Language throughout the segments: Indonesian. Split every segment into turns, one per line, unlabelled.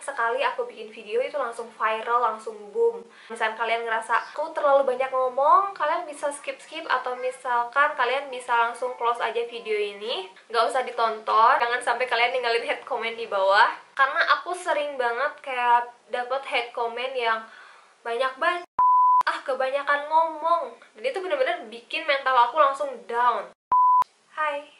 sekali aku bikin video itu langsung viral, langsung boom. Misalkan kalian ngerasa aku terlalu banyak ngomong, kalian bisa skip-skip Atau misalkan kalian bisa langsung close aja video ini Gak usah ditonton, jangan sampai kalian ninggalin head comment di bawah. Karena aku sering banget kayak dapet head comment yang banyak banget ah kebanyakan ngomong. Dan itu bener-bener bikin mental aku langsung down. Hai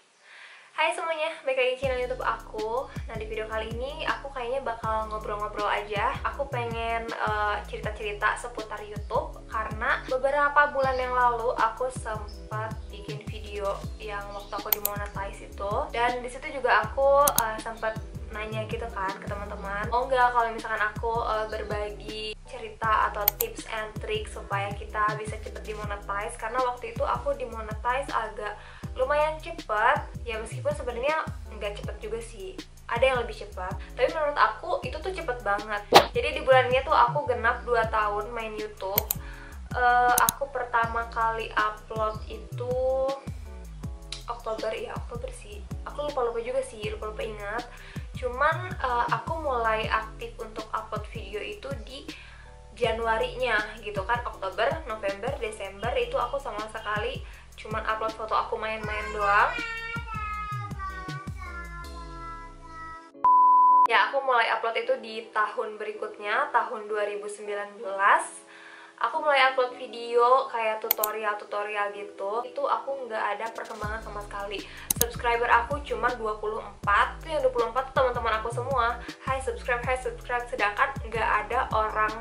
Hai semuanya, balik lagi di channel youtube aku. Nah di video kali ini aku kayaknya bakal ngobrol-ngobrol aja. Aku pengen uh, cerita-cerita uh, seputar youtube Karena beberapa bulan yang lalu aku sempat bikin video yang waktu aku dimonetize itu. Dan di situ juga aku uh, sempat nanya gitu kan ke teman-teman Oh enggak kalau misalkan aku uh, berbagi cerita atau tips and trick supaya kita bisa cepet dimonetize. Karena waktu itu aku dimonetize agak lumayan cepat. Ya meskipun sebenarnya nggak cepet juga sih. Ada yang lebih cepat. Tapi menurut aku itu tuh cepet banget. Jadi di bulannya tuh aku genap 2 tahun main YouTube. Uh, aku pertama kali upload itu Oktober. Ya Oktober sih. Aku lupa lupa juga sih lupa lupa ingat. Cuman uh, aku mulai aktif untuk upload video itu di Januari-nya gitu kan. Oktober, November, Desember itu aku sama sekali cuman upload foto aku main-main doang. Ya aku mulai upload itu di tahun berikutnya tahun 2019 aku mulai upload video kayak tutorial-tutorial gitu. Itu aku nggak ada perkembangan sama sekali. Subscriber aku cuma 24 itu yang 24 teman-teman aku semua. Hai subscribe hai subscribe. Sedangkan nggak ada orang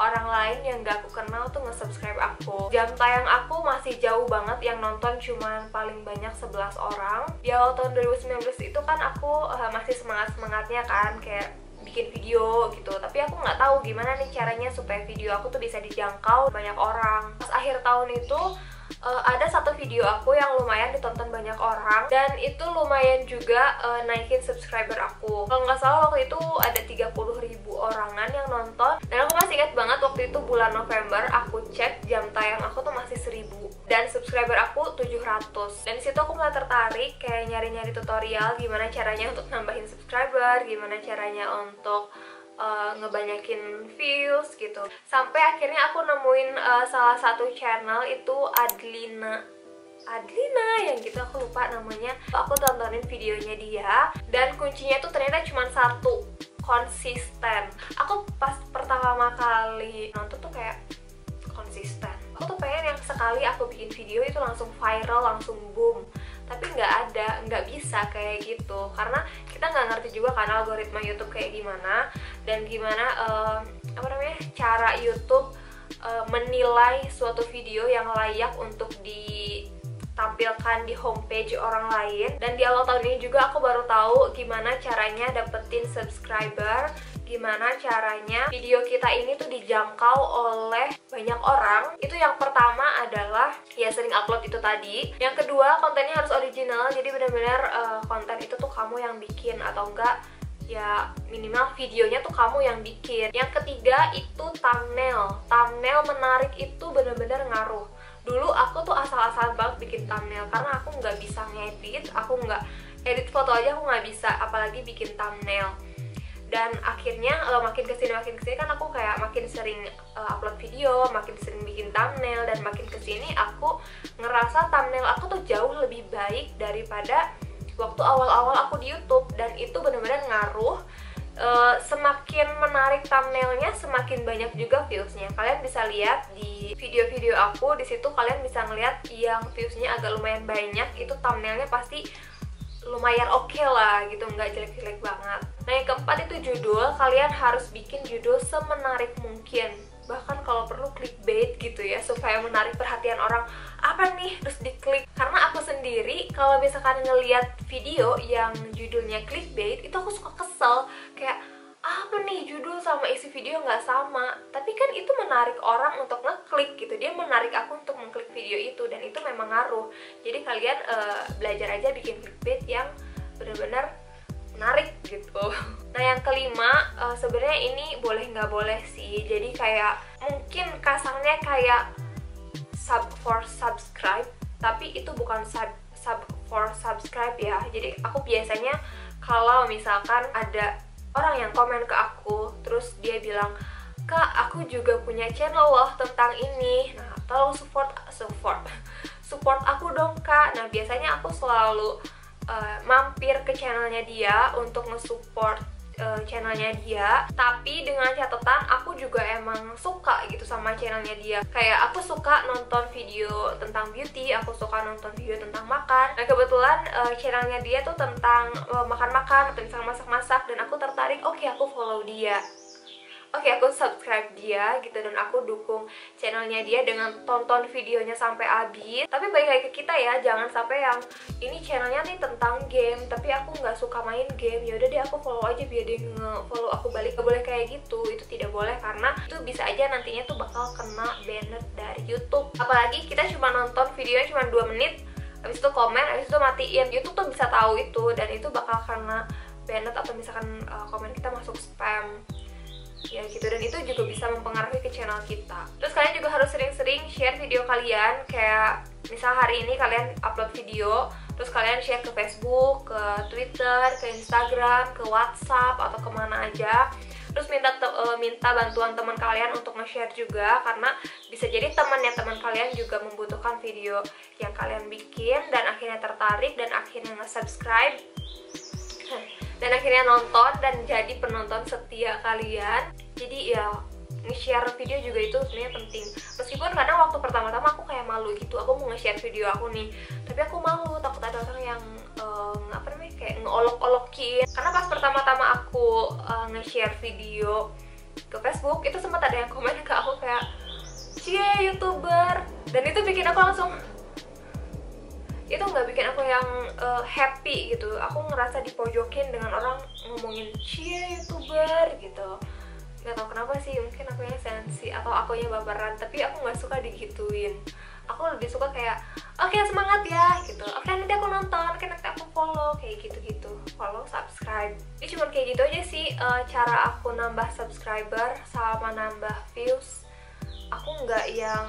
orang lain yang gak aku kenal tuh nge-subscribe aku. Jam tayang aku masih jauh banget yang nonton cuman paling banyak 11 orang. Di awal tahun 2019 itu kan aku uh, masih semangat-semangatnya kan kayak bikin video gitu. Tapi aku nggak tahu gimana nih caranya supaya video aku tuh bisa dijangkau banyak orang. Pas akhir tahun itu uh, ada satu video aku yang lumayan ditonton banyak orang. Dan itu lumayan juga uh, naikin subscriber aku. Kalau nggak salah waktu itu ada 30 ribu orangan yang nonton waktu itu bulan November aku cek jam tayang aku tuh masih 1000 dan subscriber aku 700 dan di situ aku mulai tertarik kayak nyari-nyari tutorial gimana caranya untuk nambahin subscriber gimana caranya untuk uh, ngebanyakin views gitu. Sampai akhirnya aku nemuin uh, salah satu channel itu Adlina. Adlina yang gitu aku lupa namanya. Aku tontonin videonya dia dan kuncinya tuh ternyata cuma satu konsisten. Aku pas pertama kali nonton tuh kayak konsisten. Aku tuh pengen yang sekali aku bikin video itu langsung viral langsung boom. Tapi nggak ada nggak bisa kayak gitu. Karena kita nggak ngerti juga kan algoritma YouTube kayak gimana dan gimana uh, apa namanya cara YouTube uh, menilai suatu video yang layak untuk ditampilkan di homepage orang lain. Dan di awal tahun ini juga aku baru tahu gimana caranya dapetin subscriber gimana caranya video kita ini tuh dijangkau oleh banyak orang. Itu yang pertama adalah ya sering upload itu tadi. Yang kedua kontennya harus original. Jadi benar-benar uh, konten itu tuh kamu yang bikin atau enggak ya minimal videonya tuh kamu yang bikin. Yang ketiga itu thumbnail. Thumbnail menarik itu benar-benar ngaruh dulu aku tuh asal-asalan banget bikin thumbnail karena aku nggak bisa ngedit aku nggak edit foto aja aku nggak bisa apalagi bikin thumbnail. Dan akhirnya kalau makin ke sini makin ke sini kan aku kayak makin sering uh, upload video makin sering bikin thumbnail dan makin ke sini aku ngerasa thumbnail aku tuh jauh lebih baik daripada waktu awal-awal aku di YouTube. Dan itu bener-bener ngaruh uh, semakin menarik thumbnailnya semakin banyak juga viewsnya. Kalian bisa lihat di video-video aku di situ kalian bisa ngeliat yang viewsnya agak lumayan banyak. Itu thumbnailnya pasti lumayan oke okay lah gitu. Nggak jelek-jelek banget. Nah yang keempat itu judul. Kalian harus bikin judul semenarik mungkin bahkan kalau perlu clickbait gitu ya supaya menarik perhatian orang apa nih? Terus diklik. Karena aku sendiri kalau misalkan ngeliat video yang judulnya clickbait itu aku suka kesel. Kayak apa nih judul sama isi video nggak sama? Tapi kan itu menarik orang untuk ngeklik gitu. Dia menarik aku untuk mengklik video itu dan itu memang ngaruh. Jadi kalian uh, belajar aja bikin clickbait yang benar-benar menarik gitu. Nah yang kelima uh, sebenarnya ini boleh nggak boleh sih. Jadi kayak mungkin kasarnya kayak sub for subscribe tapi itu bukan sub sub for subscribe ya. Jadi aku biasanya kalau misalkan ada orang yang komen ke aku terus dia bilang kak aku juga punya channel loh tentang ini. Nah tolong support support support aku dong kak. Nah biasanya aku selalu uh, mampir ke channelnya dia untuk nge-support uh, channelnya dia. Tapi dengan catatan aku juga emang suka gitu sama channelnya dia. Kayak aku suka nonton video tentang beauty aku suka nonton video tentang makan. Nah kebetulan uh, channelnya dia tuh tentang makan-makan uh, atau misalnya masak-masak dan aku tertarik oke okay, aku follow dia oke okay, aku subscribe dia gitu dan aku dukung channelnya dia dengan tonton videonya sampai habis. Tapi baik lagi ke kita ya jangan sampai yang ini channelnya nih tentang game tapi aku nggak suka main game. Ya udah deh aku follow aja biar dia nge-follow aku balik. Gak boleh kayak gitu itu tidak boleh karena itu bisa aja nantinya tuh bakal kena banned dari YouTube. Apalagi kita cuma nonton videonya cuma 2 menit habis itu komen, habis itu matiin. YouTube tuh bisa tahu itu dan itu bakal kena banned atau misalkan uh, komen kita masuk spam ya gitu dan itu juga bisa mempengaruhi ke channel kita. Terus kalian juga harus sering-sering share video kalian kayak misal hari ini kalian upload video terus kalian share ke Facebook, ke Twitter, ke Instagram, ke WhatsApp atau ke mana aja. Terus minta uh, minta bantuan teman kalian untuk nge-share juga karena bisa jadi temannya teman kalian juga membutuhkan video yang kalian bikin dan akhirnya tertarik dan akhirnya nge-subscribe dan akhirnya nonton dan jadi penonton setia kalian. Jadi ya nge-share video juga itu sebenarnya penting. Meskipun kadang waktu pertama-tama aku kayak malu gitu aku mau nge-share video aku nih. Tapi aku malu takut ada orang yang um, apa namanya kayak ngeolok-olokin. Karena pas pertama-tama aku uh, nge-share video ke Facebook itu sempat ada yang komen ke aku kayak cie youtuber. Dan itu bikin aku langsung itu nggak bikin aku yang uh, happy gitu. Aku ngerasa dipojokin dengan orang ngomongin cie youtuber gitu. Nggak tahu kenapa sih mungkin aku yang sensi atau aku yang baperan tapi aku nggak suka digituin. Aku lebih suka kayak oke okay, semangat ya gitu. Oke okay, nanti aku nonton oke okay, nanti aku follow kayak gitu gitu follow subscribe. Ini cuma kayak gitu aja sih uh, cara aku nambah subscriber sama nambah views. Aku nggak yang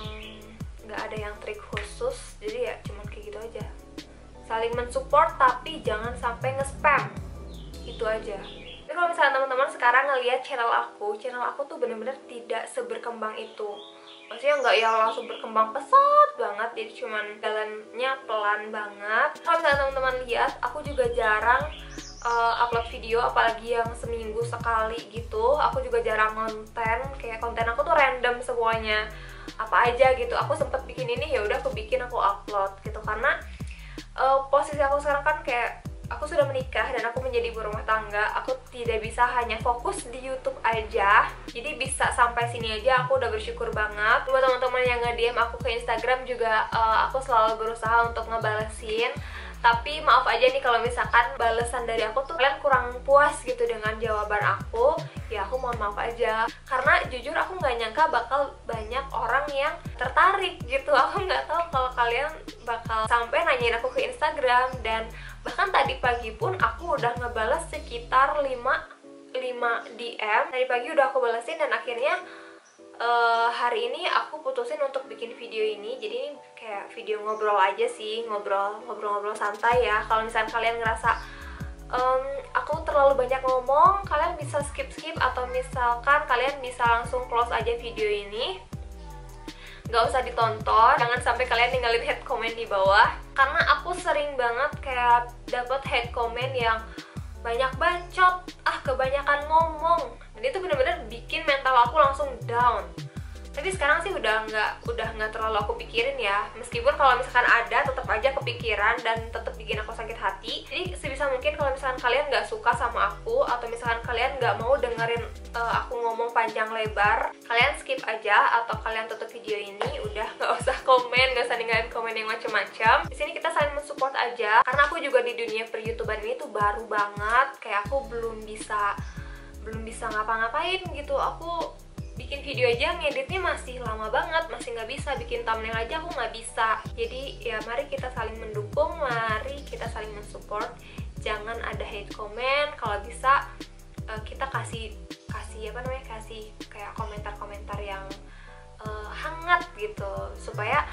nggak ada yang trik khusus. Jadi ya cuma gitu aja. Saling mensupport tapi jangan sampai nge-spam. Itu aja. Tapi kalau misalnya teman-teman sekarang ngeliat channel aku channel aku tuh bener-bener tidak seberkembang itu. Maksudnya nggak yang langsung berkembang pesat banget jadi cuman jalannya pelan banget. Kalau misalnya teman-teman lihat aku juga jarang uh, upload video apalagi yang seminggu sekali gitu. Aku juga jarang konten kayak konten aku tuh random semuanya apa aja gitu. Aku sempet bikin ini ya udah aku bikin aku upload gitu. Karena uh, posisi aku sekarang kan kayak aku sudah menikah dan aku menjadi ibu rumah tangga aku tidak bisa hanya fokus di YouTube aja. Jadi bisa sampai sini aja aku udah bersyukur banget. Buat teman-teman yang nge-DM aku ke Instagram juga uh, aku selalu berusaha untuk ngebalesin tapi maaf aja nih kalau misalkan balasan dari aku tuh kalian kurang puas gitu dengan jawaban aku. Ya aku mohon maaf aja. Karena jujur aku nggak nyangka bakal banyak orang yang tertarik gitu. Aku nggak tahu kalau kalian bakal sampai nanyain aku ke Instagram. Dan bahkan tadi pagi pun aku udah ngebalas sekitar 5 5 DM tadi pagi udah aku balesin dan akhirnya uh, hari ini aku putusin untuk bikin video ini. Jadi ini kayak video ngobrol aja sih ngobrol ngobrol-ngobrol santai ya. Kalau misalnya kalian ngerasa um, aku terlalu banyak ngomong kalian bisa skip skip atau misalkan kalian bisa langsung close aja video ini. Nggak usah ditonton jangan sampai kalian ninggalin head comment di bawah. Karena aku sering banget kayak dapat head comment yang banyak bacot ah kebanyakan ngomong dan itu bener-bener bikin mental aku langsung down. Tapi sekarang sih udah nggak udah nggak terlalu aku pikirin ya. Meskipun kalau misalkan ada tetap aja kepikiran dan tetap bikin aku sakit hati. Jadi sebisa mungkin kalau misalkan kalian nggak suka sama aku atau misalkan kalian nggak mau dengerin uh, aku ngomong panjang lebar kalian skip aja atau kalian tutup video ini. Udah nggak usah komen nggak usah ninggalin komen yang macam-macam. Di sini kita saling mensupport aja. Karena aku juga di dunia per youtuber ini tuh baru banget. Kayak aku belum bisa belum bisa ngapa-ngapain gitu. Aku bikin video aja ngeditnya masih lama banget masih nggak bisa. Bikin thumbnail aja aku nggak bisa. Jadi ya mari kita saling mendukung mari kita saling mensupport. Jangan ada hate comment. Kalau bisa uh, kita kasih kasih apa namanya kasih kayak komentar-komentar yang uh, hangat gitu. Supaya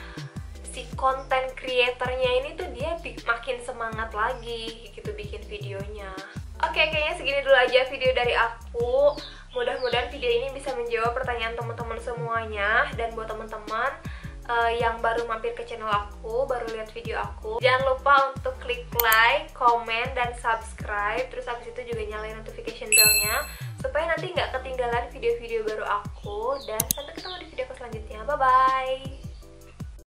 si konten kreatornya ini tuh dia makin semangat lagi gitu bikin videonya. Oke, okay, kayaknya segini dulu aja video dari aku. Mudah-mudahan video ini bisa menjawab pertanyaan teman-teman semuanya dan buat teman-teman uh, yang baru mampir ke channel aku, baru lihat video aku, jangan lupa untuk klik like, komen, dan subscribe. Terus abis itu juga nyalain notification bellnya supaya nanti nggak ketinggalan video-video baru aku. Dan sampai ketemu di video selanjutnya. Bye bye.